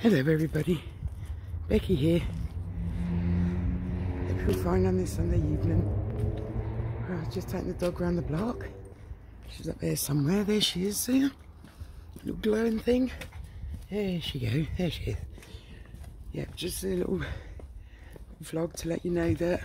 Hello everybody, Beccie here. Hope you're fine on this Sunday evening. Oh, I was just taking the dog around the block. She's up there somewhere. There she is, see her? Little glowing thing. There she go. There she is. Yeah, just a little vlog to let you know that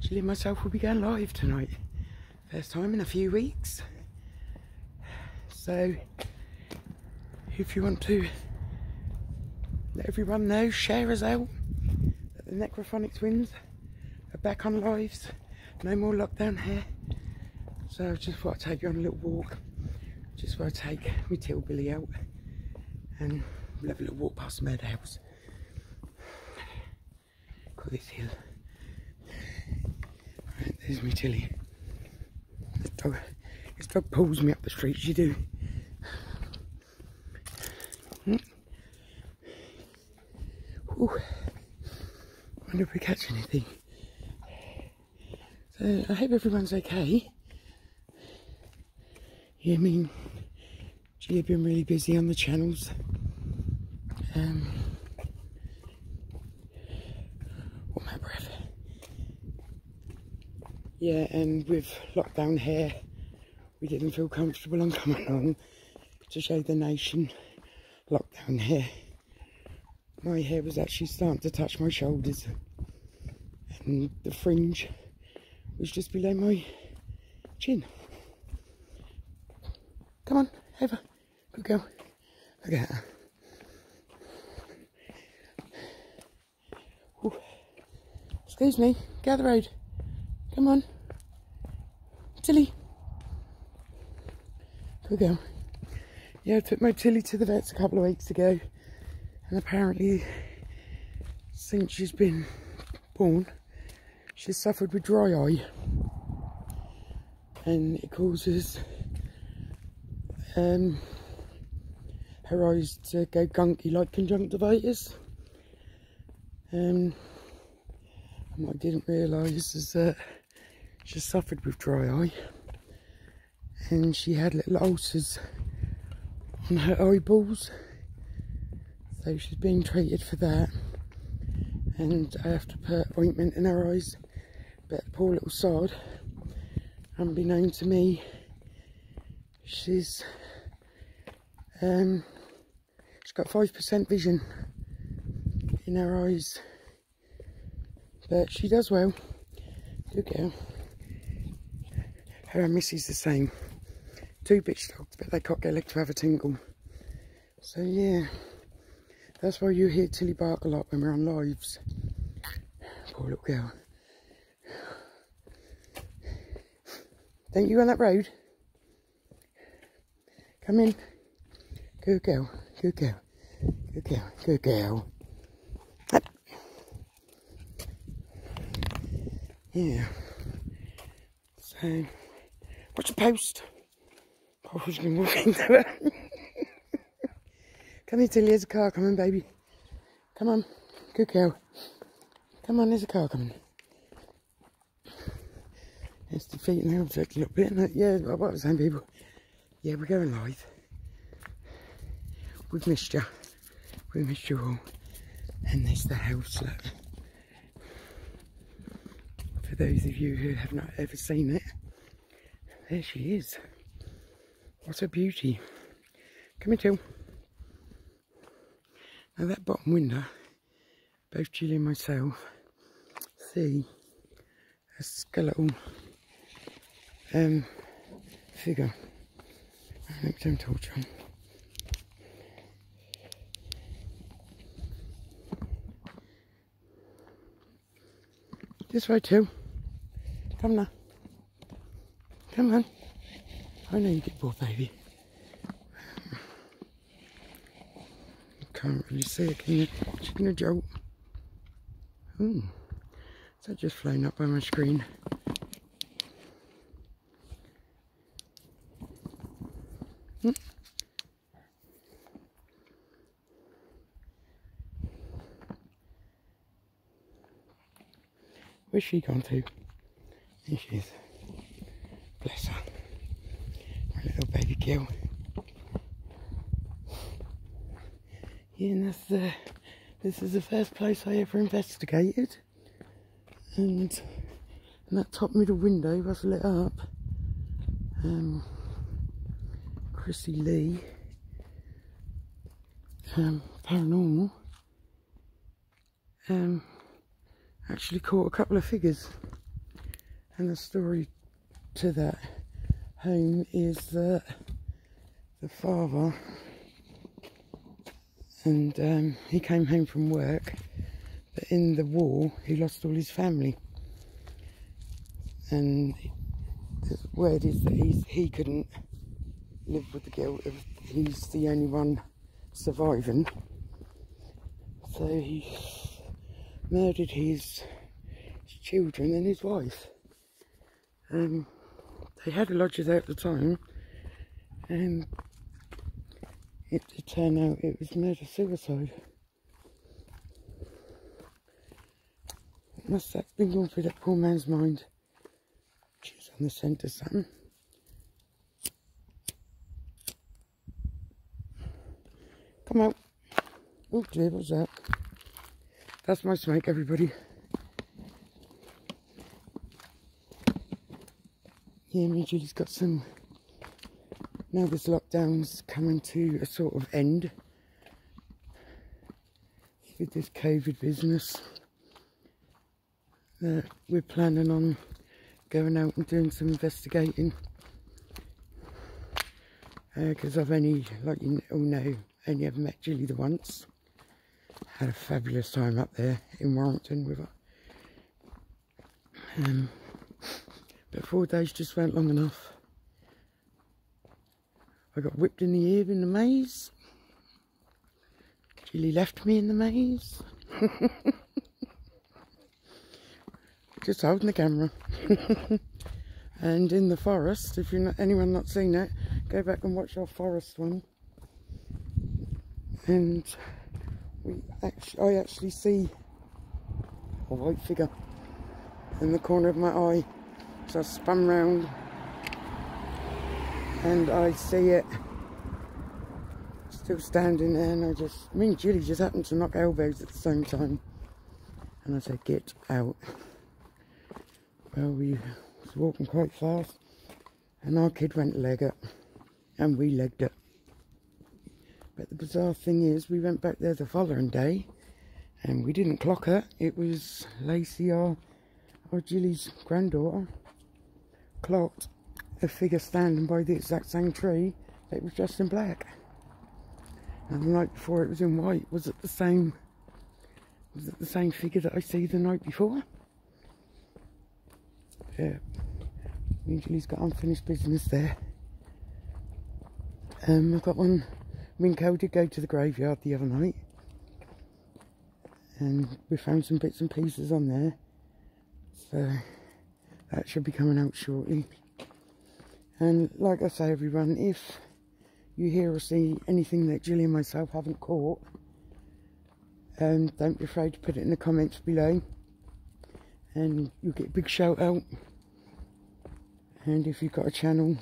Jilly and myself will be going live tonight. First time in a few weeks. So, if you want to everyone know, share us out that the Necrophonic twins are back on lives. No more lockdown here. So I just thought I'd take you on a little walk. Just thought I'd take my till Billy out and we'll have a little walk past the murder house. Call this hill. Right, there's my Tilly. This dog, this dog pulls me up the street, you do. Hmm. Ooh. Wonder if we catch anything. So I hope everyone's okay. Yeah, I mean, gee, I've been really busy on the channels. Um, oh my breath. Yeah, and with lockdown here, we didn't feel comfortable on coming on to show the nation lockdown here my hair was actually starting to touch my shoulders and the fringe was just below my chin. Come on, over. Good girl. Look at her. Ooh. Excuse me, get the road. Come on. Tilly. Good girl. Yeah, I took my Tilly to the vets a couple of weeks ago and apparently since she's been born she's suffered with dry eye. And it causes um, her eyes to go gunky like conjunctivitis. Um, and what I didn't realise is that she suffered with dry eye. And she had little ulcers on her eyeballs so she's being treated for that. And I have to put ointment in her eyes. But poor little sod, unbeknown to me, she's um, she's got 5% vision in her eyes. But she does well. Good girl. Her and Missy's the same. Two bitch dogs, but they can't get left to have a tingle. So yeah. That's why you hear Tilly bark a lot when we're on lives. Poor little girl. Don't you on that road? Come in. Good girl. Good girl. Good girl. Good girl. Yeah. So, watch the post. I was going to walk into it. Come here, Tilly. There's a car coming, baby. Come on. Good girl. Come on, there's a car coming. It's defeating the object a little bit, it? Yeah, what was saying, people? Yeah, we're going live. We've missed you. We missed you all. And there's the house, look. For those of you who have not ever seen it, there she is. What a beauty. Come here, Jill. Now that bottom window, both Jilly and myself see a skeletal um, figure. Let me turn torch on. This way too. Come now. Come on. I know you get bored, baby. Can't really see it, can you? Chicken a jolt. Ooh, is that just flying up on my screen? Hmm. Where's she gone to? There she is. Bless her. My little baby girl. Yeah, and that's the, this is the first place I ever investigated. And, and that top middle window was lit up. Um, Chrissy Lee, um, paranormal, um, actually caught a couple of figures. And the story to that home is that the father and um, he came home from work but in the war he lost all his family. And the word is that he's, he couldn't live with the guilt of he's the only one surviving. So he murdered his, his children and his wife. Um, they had a lodger there at the time and it, it turn out it was murder suicide. Must have been going through that poor man's mind. She's on the of something. Come out. Oh dear, what's that? That's my smoke, everybody. Yeah, me Jilly's got some now this lockdown's coming to a sort of end with this COVID business that we're planning on going out and doing some investigating because uh, I've only, like you all know, only ever met Jilly the once. Had a fabulous time up there in Warrington with her. Um, but four days just went long enough. I got whipped in the ear in the maze. Jilly left me in the maze. Just holding the camera. and in the forest, if you're not anyone not seen it, go back and watch our forest one. And we actually, I actually see a white figure in the corner of my eye. So I spun round and I see it. Still standing there and I just, me and Jilly just happened to knock elbows at the same time. And I said get out. Well we was walking quite fast and our kid went leg it and we legged it but the bizarre thing is we went back there the following day and we didn't clock her. It was Lacey our, our Jilly's granddaughter clocked a figure standing by the exact same tree that was dressed in black. And the night before it was in white. Was it the same was it the same figure that I see the night before? Yeah. Usually's got unfinished business there. Um I've got one Minko did go to the graveyard the other night. And we found some bits and pieces on there. So that should be coming out shortly. And like I say, everyone, if you hear or see anything that Jilly and myself haven't caught, um, don't be afraid to put it in the comments below. And you'll get a big shout out. And if you've got a channel,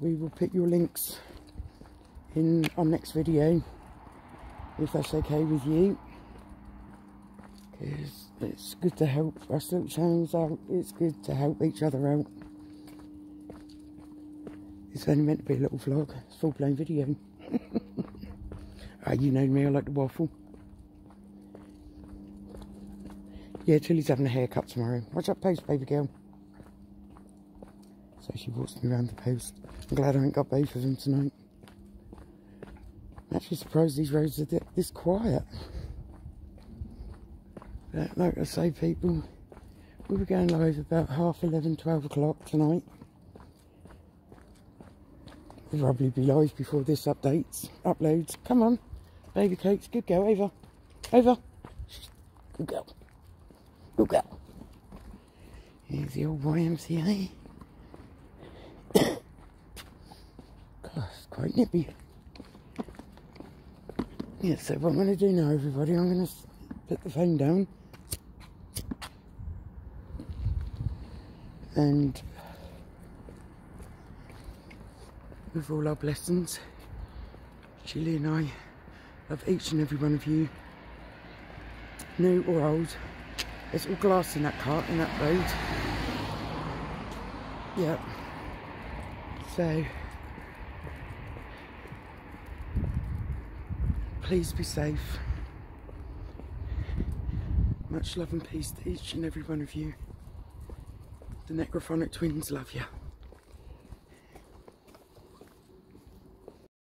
we will put your links in our next video, if that's okay with you. Because it's good to help us little channels out, it's good to help each other out. It's only meant to be a little vlog. It's full blown video. uh, you know me, I like to waffle. Yeah, Tilly's having a haircut tomorrow. Watch that post, baby girl. So she walks me around the post. I'm glad I ain't got both of them tonight. I'm actually surprised these roads are this quiet. Like I say, people, we were going live about half 11, 12 o'clock tonight. We'll probably be live before this updates, uploads. Come on, baby cakes, good girl, over, over. Good girl, good girl. Here's the old YMCA. God, it's quite nippy. Yeah, so what I'm going to do now, everybody, I'm going to put the phone down. And with all our blessings. Jilly and I Love each and every one of you, new or old. It's all glass in that cart, in that road. Yep. So, please be safe. Much love and peace to each and every one of you. The Necrophonic twins love you.